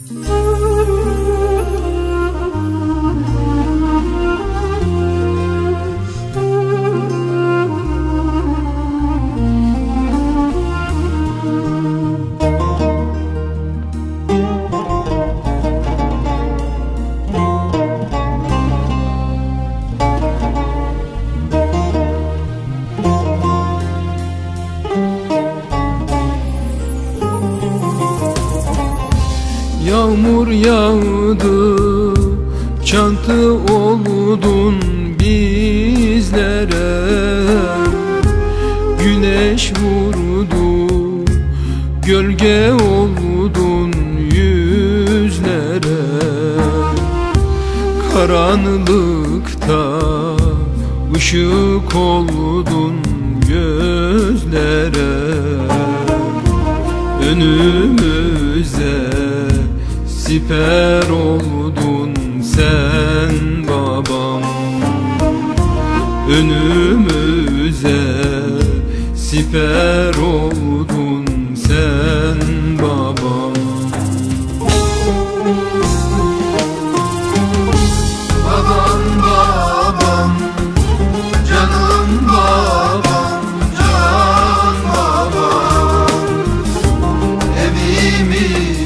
Mm-hmm. Yağdı Çantı oldun bizlere. Güneş vurdu Gölge oldun yüzlere. Karanlıkta ışık oldun gözlere. Önümüze siper oldun sen babam. Önümüze siper oldun sen babam. Babam babam canım babam can babam. Evimizin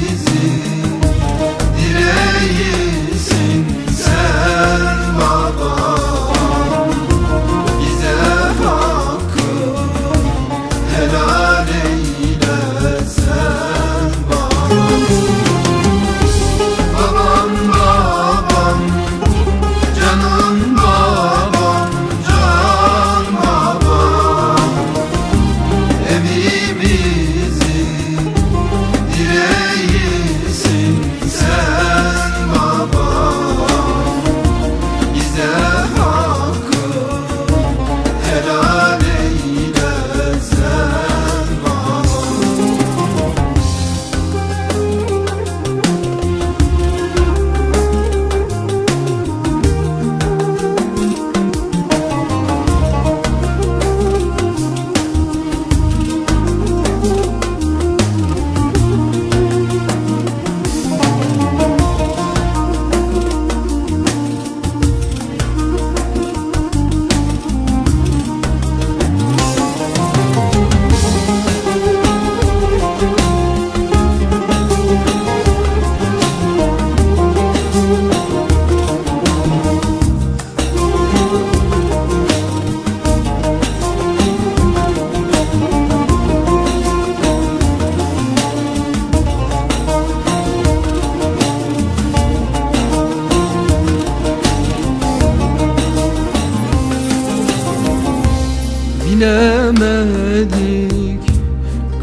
Bilemedik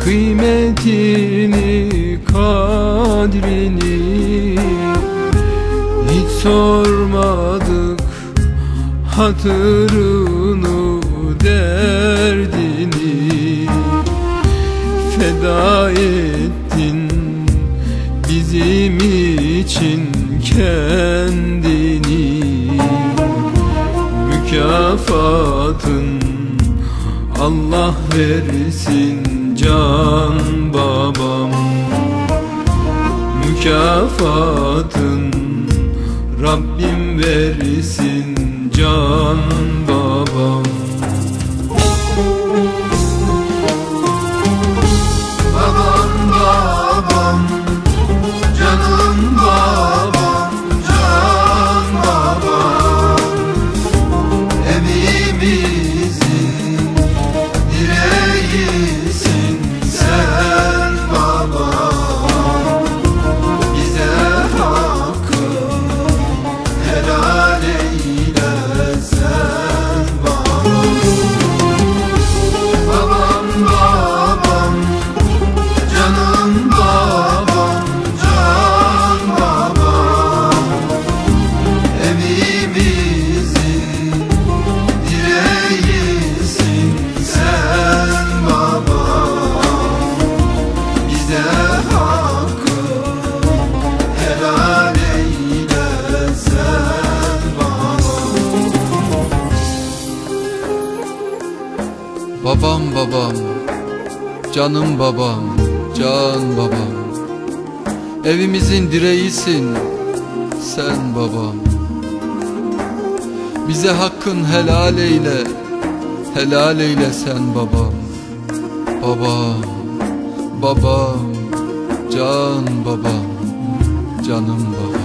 kıymetini, kadrini. Hiç sormadık hatırını, derdini. Feda ettin bizim için kendini. Mükafatın Allah versin can babam. Mükafatın Rabbim versin can babam Babam. Canım babam, can babam. Evimizin direğisin sen babam. Bize hakkın helal eyle Helal eyle sen babam. Babam Babam Can babam. Canım babam